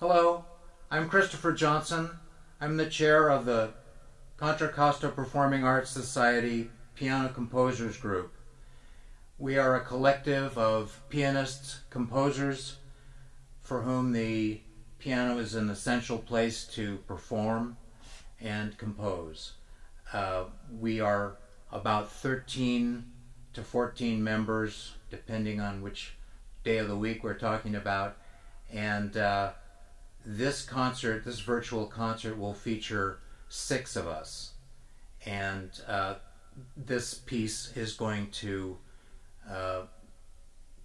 Hello, I'm Christopher Johnson. I'm the chair of the Contra Costa Performing Arts Society Piano Composers Group. We are a collective of pianists, composers, for whom the piano is an essential place to perform and compose. Uh, we are about 13 to 14 members, depending on which day of the week we're talking about. And uh, this concert, this virtual concert, will feature six of us. And uh, this piece is going to uh,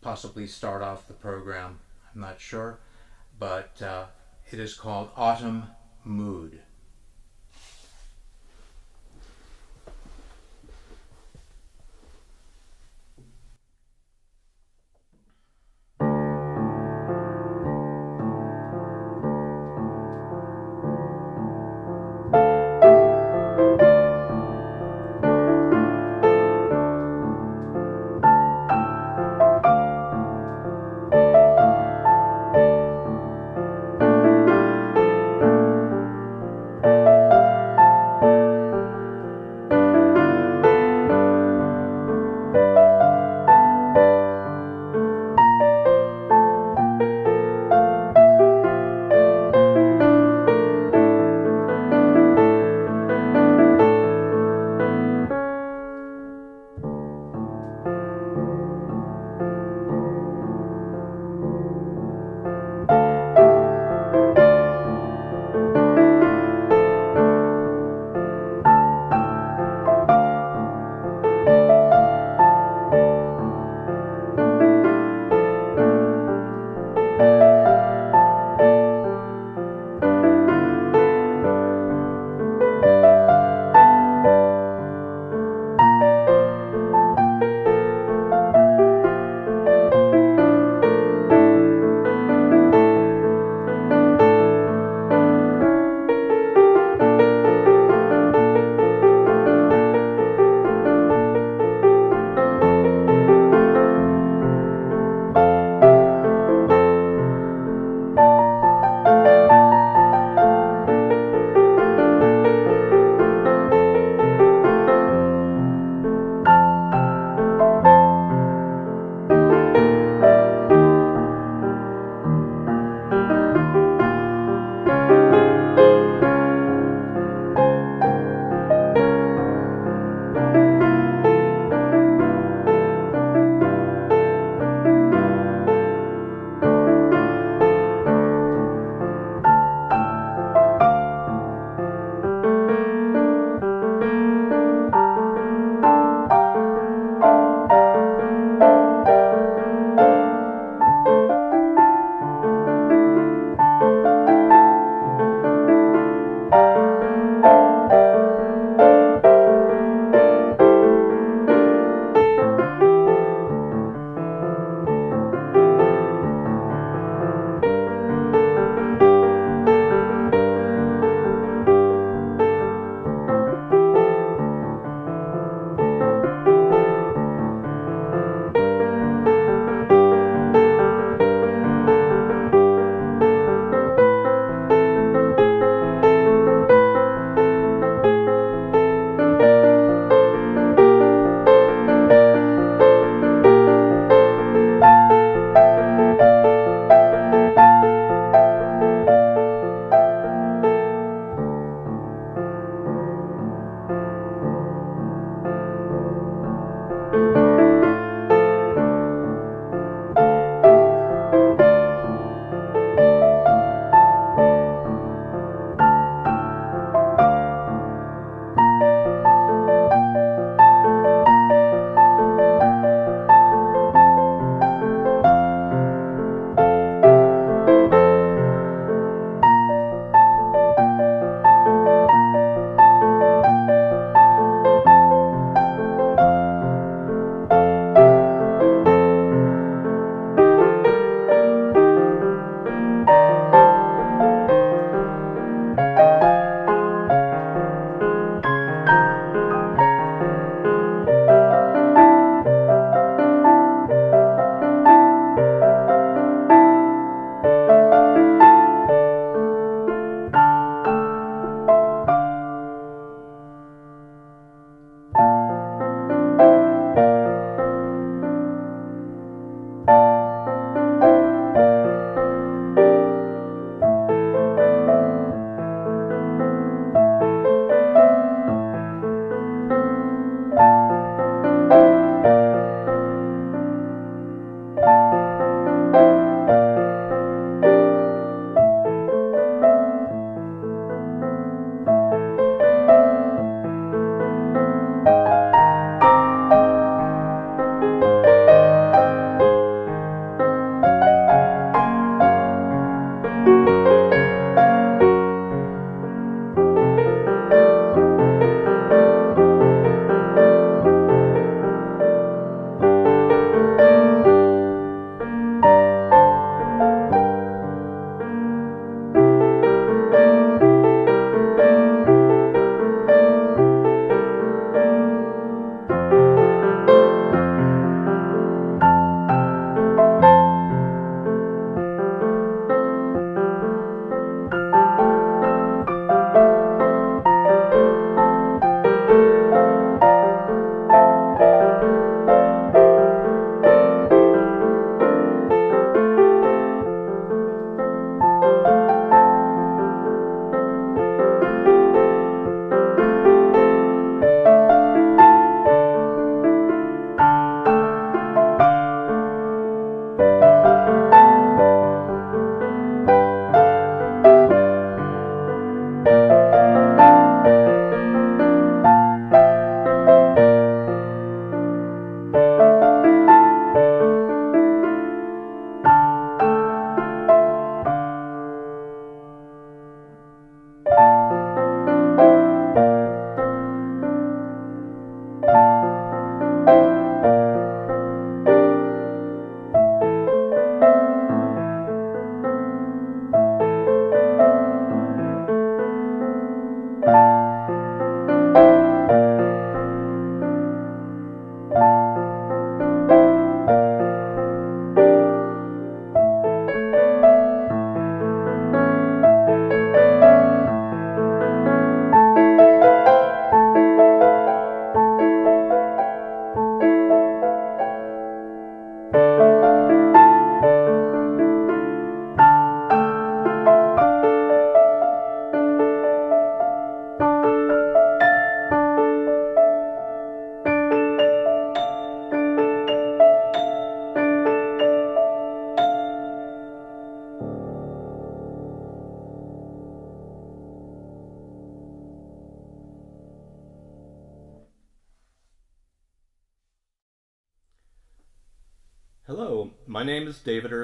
possibly start off the program. I'm not sure. But uh, it is called Autumn Mood.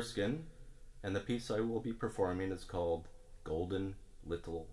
Erskine, and the piece I will be performing is called Golden Little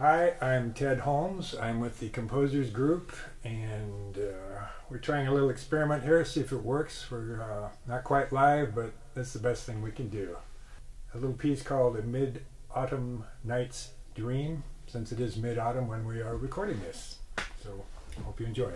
Hi, I'm Ted Holmes. I'm with the Composers Group, and uh, we're trying a little experiment here, see if it works. We're uh, not quite live, but that's the best thing we can do. A little piece called A Mid Autumn Night's Dream, since it is mid autumn when we are recording this. So hope you enjoy.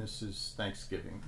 And this is Thanksgiving.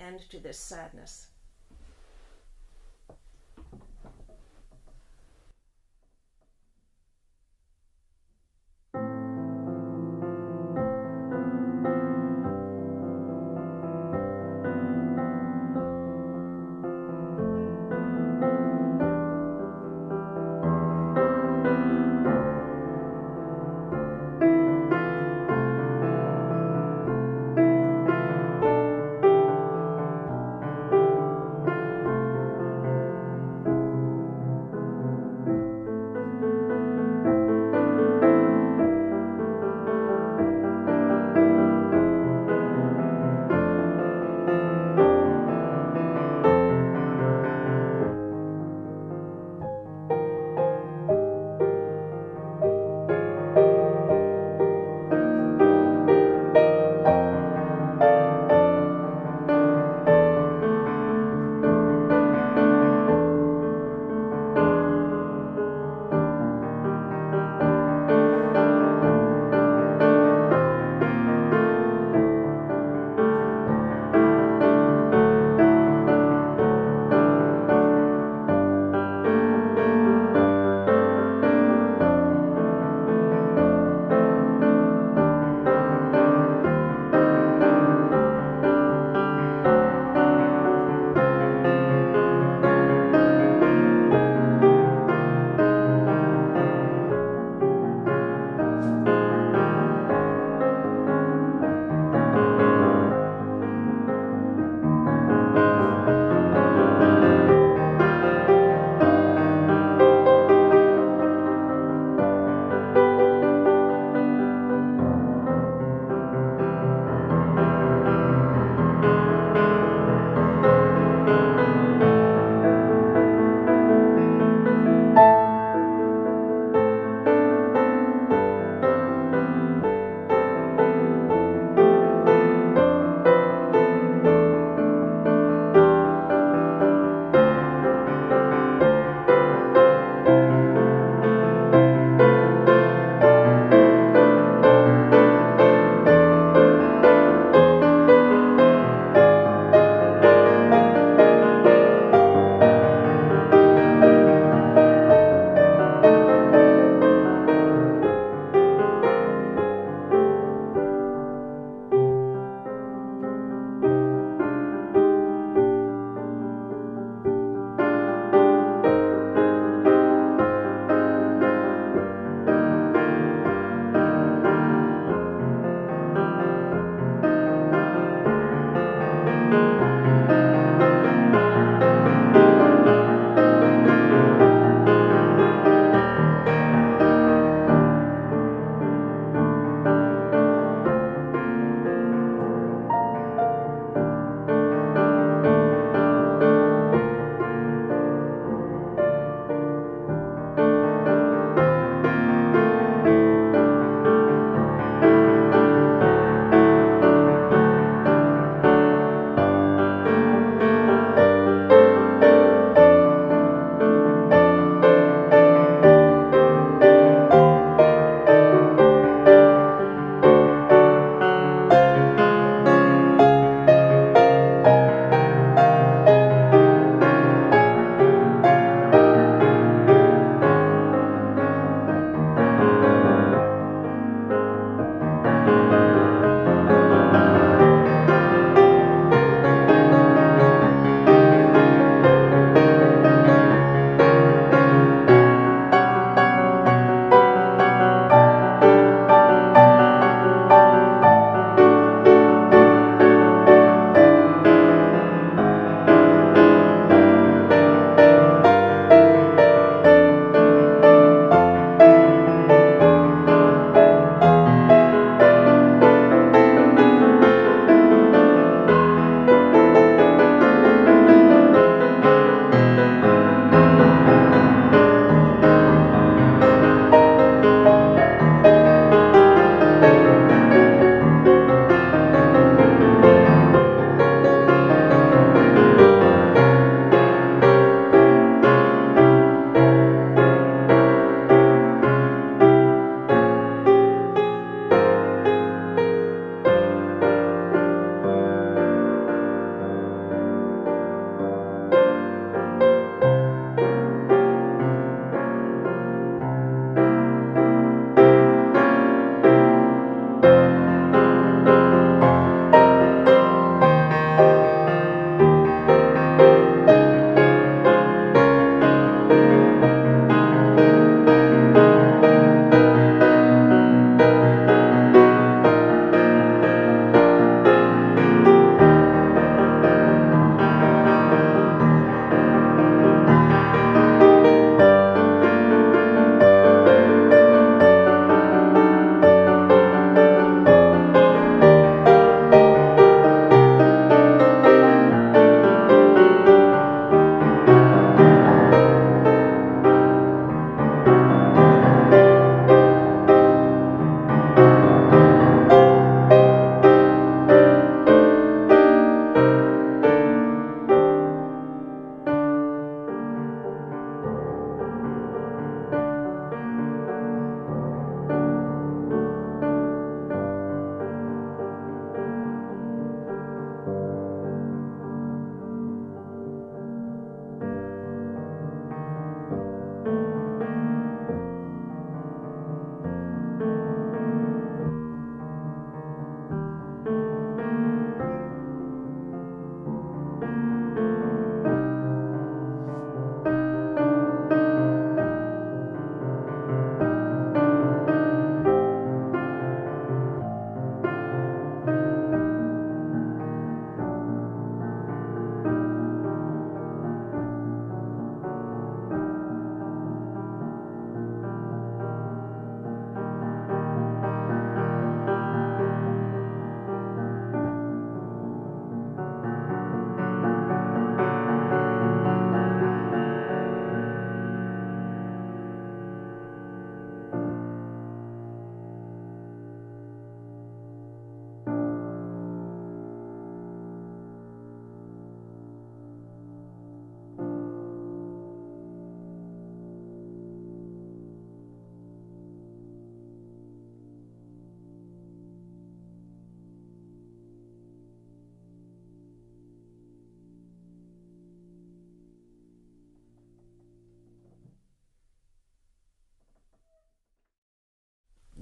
End to This Sadness?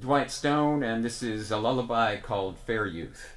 Dwight Stone, and this is a lullaby called Fair Youth.